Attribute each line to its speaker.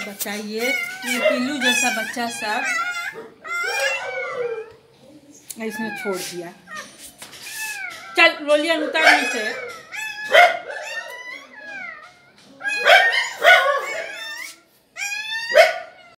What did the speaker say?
Speaker 1: बताइए ये पिल्लू जैसा बच्चा सब इसने छोड़ दिया। चल रोलियन उतार नीचे।